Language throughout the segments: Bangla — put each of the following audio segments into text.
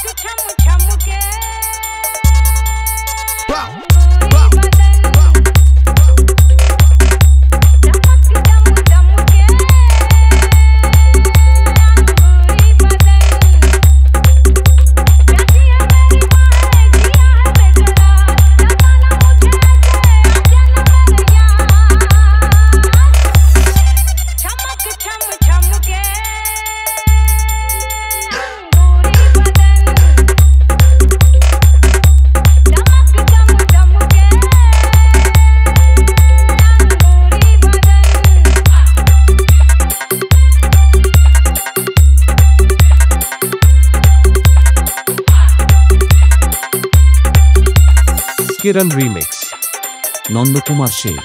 छम छम के Kiran remix Nandakumar Sheikh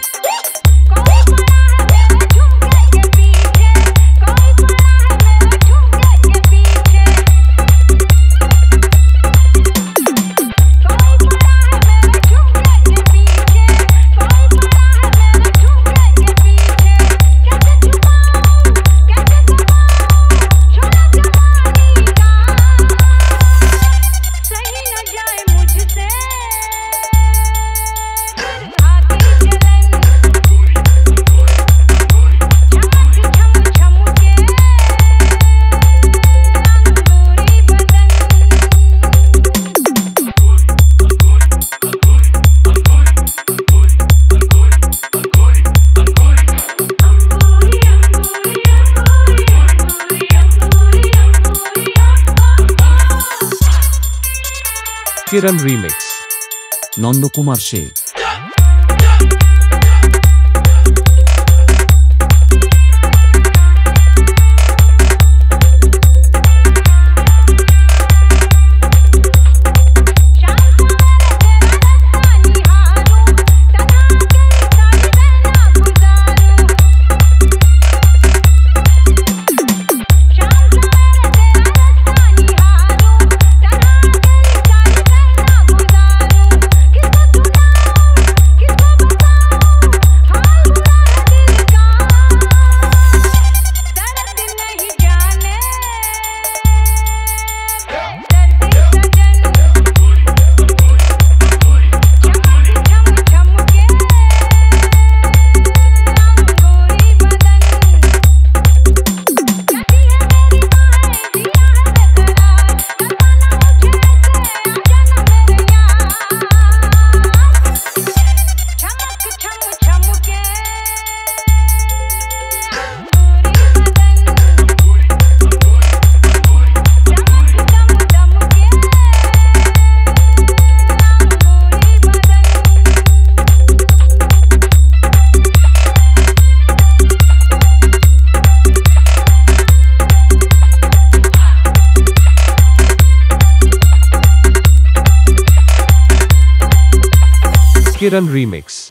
Kiran remix Nandakumar Sheikh Kiran Remix